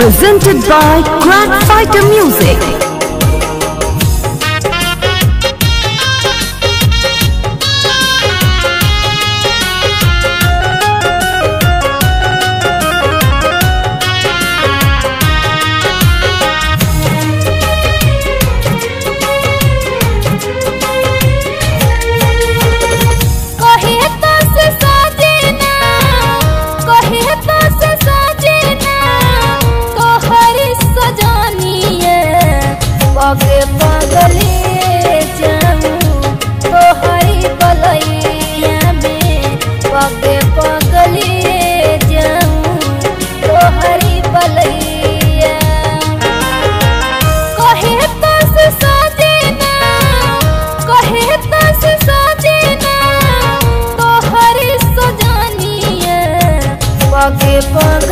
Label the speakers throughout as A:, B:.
A: presented by Crack Fighter Music.
B: fuck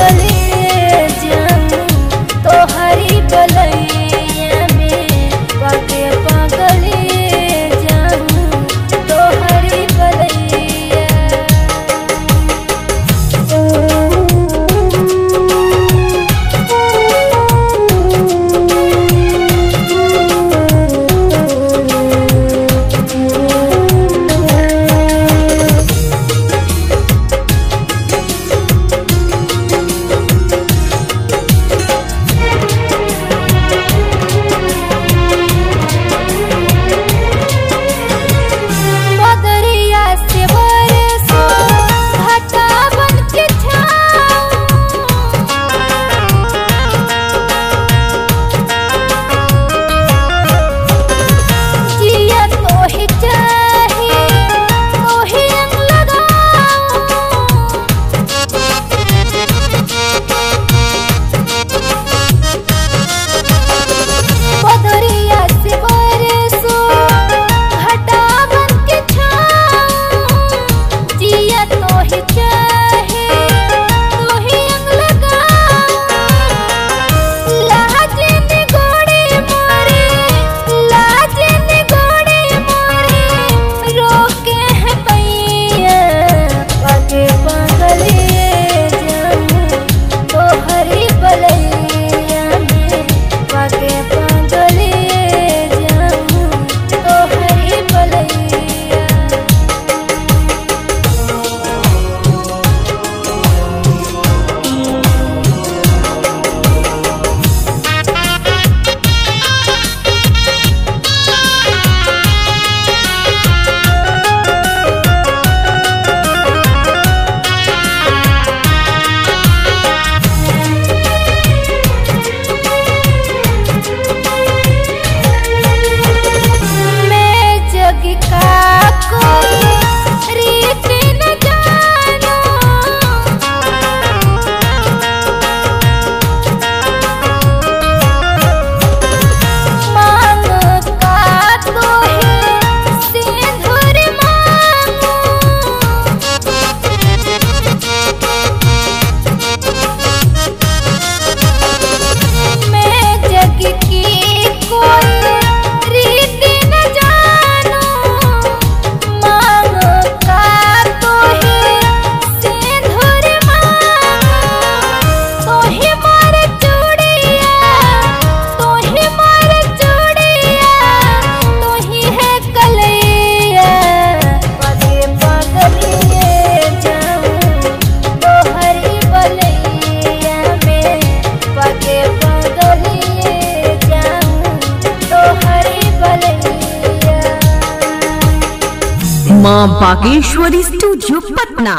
A: माँ Bageshwari studio Patna.